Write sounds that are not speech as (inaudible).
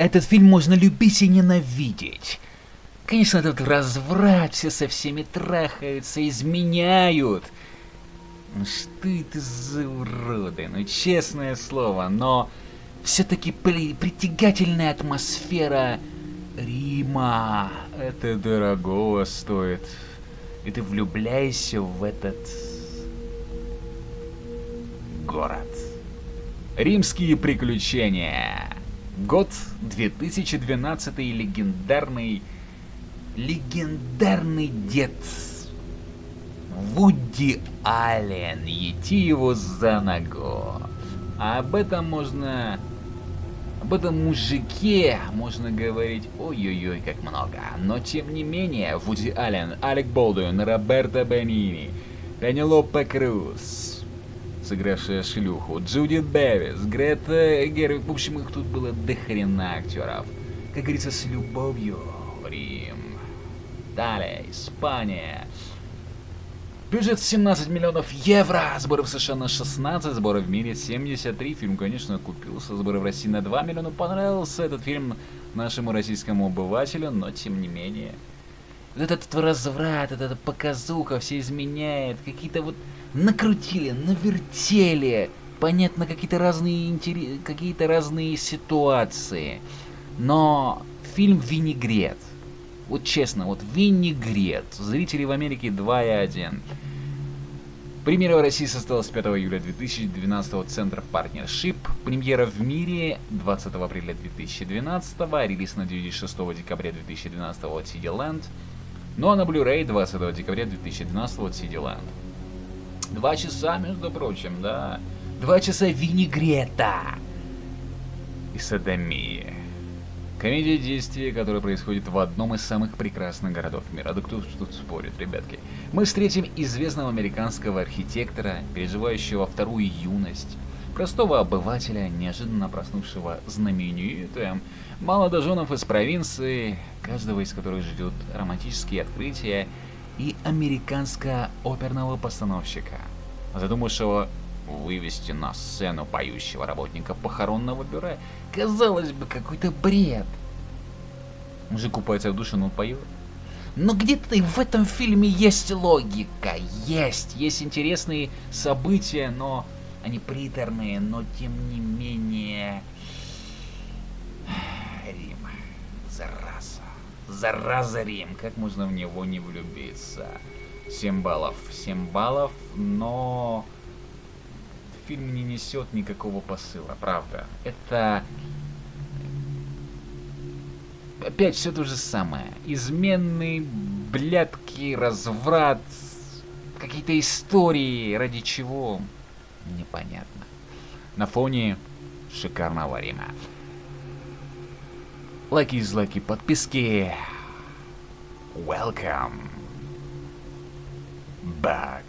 Этот фильм можно любить и ненавидеть. Конечно, тут разврат, все со всеми трахаются, изменяют. Ну что это за уроды, ну честное слово, но все-таки при притягательная атмосфера Рима, это дорогого стоит. И ты влюбляешься в этот город. Римские приключения. Год 2012 легендарный легендарный дед Вуди Аллен, ети его за ногу. А об этом можно... Об этом мужике можно говорить ой-ой-ой как много. Но тем не менее, Вуди Аллен, Алек Болдуин, Роберто Бенини, Пенелопе Круз, сыгравшая шлюху, Джудит Бевис, Грета Гервик, в общем, их тут было дохрена актеров. Как говорится, с любовью, Рим. Далее, Испания. Бюджет 17 миллионов евро, сборы в США на 16, сборы в мире 73. Фильм, конечно, купился, сборы в России на 2 миллиона. Понравился этот фильм нашему российскому обывателю, но тем не менее. Вот этот разврат, эта показуха все изменяет, какие-то вот накрутили, навертели. Понятно, какие-то разные интерес... какие-то разные ситуации. Но фильм «Винегрет» Вот честно, вот винегрет. Зрители в Америке 2,1. Премьера в России состоялась 5 июля 2012 Центр Partnership. Премьера в мире 20 апреля 2012. Релиз на DVD 6 декабря 2012 от CD Land. Ну а на Blu-ray 20 декабря 2012 от CD Land. Два часа, между прочим, да. Два часа винегрета и садомии. Комедия действия, которая происходит в одном из самых прекрасных городов мира. Да кто тут спорит, ребятки? Мы встретим известного американского архитектора, переживающего вторую юность, простого обывателя, неожиданно проснувшего знаменитым, молодоженов из провинции, каждого из которых ждет романтические открытия, и американского оперного постановщика, задумавшего вывести на сцену поющего работника похоронного бюро. Казалось бы, какой-то бред. Мужик купается в душе, но он поет. Но где-то и в этом фильме есть логика, есть, есть интересные события, но они приторные, но тем не менее... (sighs) Рим, зараза, зараза Рим, как можно в него не влюбиться? 7 баллов, 7 баллов, но фильм не несет никакого посыла, правда. Это опять все то же самое. Изменные блядки, разврат, какие-то истории, ради чего, непонятно. На фоне шикарного Рима. Лайки из лайки, подписки. Welcome back.